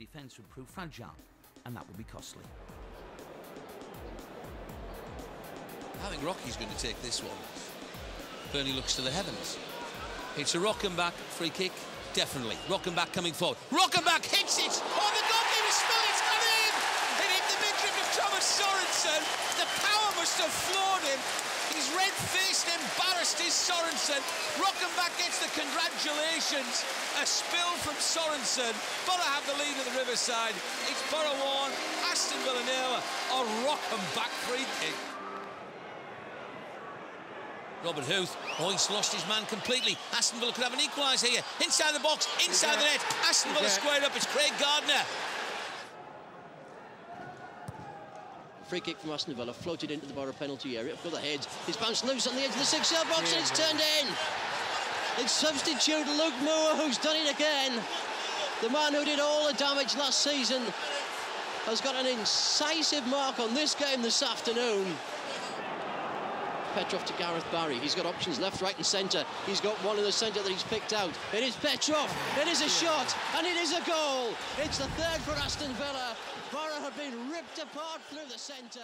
defence would prove fragile, and that would be costly. I think Rocky's going to take this one. Burnley looks to the heavens. It's a Rochemback free kick, definitely. Rochemback coming forward. Rochemback hits it! Oh, the goalkeeper still it's gone in! It hit the midriff of Thomas Sorensen. The power must have floored him. Red-faced, embarrassed is Sorensen. Rochemback gets the congratulations. A spill from Sorensen. Boro have the lead at the Riverside. It's Boro 1, Aston Villa nil. A Rochemback free kick. Robert Huth, oh, he's lost his man completely. Aston Villa could have an equaliser here. Inside the box, inside the net. Aston Villa squared up. It's Craig Gardner. Free kick from Aston Villa, floated into the Boro penalty area for the head. He's bounced loose on the edge of the six-yard box and it's turned in. It's substitute Luke Moore who's done it again. The man who did all the damage last season has got an incisive mark on this game this afternoon. Petrov to Gareth Barry. He's got options left, right and centre. He's got one in the centre that he's picked out. It is Petrov. It is a shot and it is a goal. It's the third for Aston Villa. Boro have been ripped apart through the centre.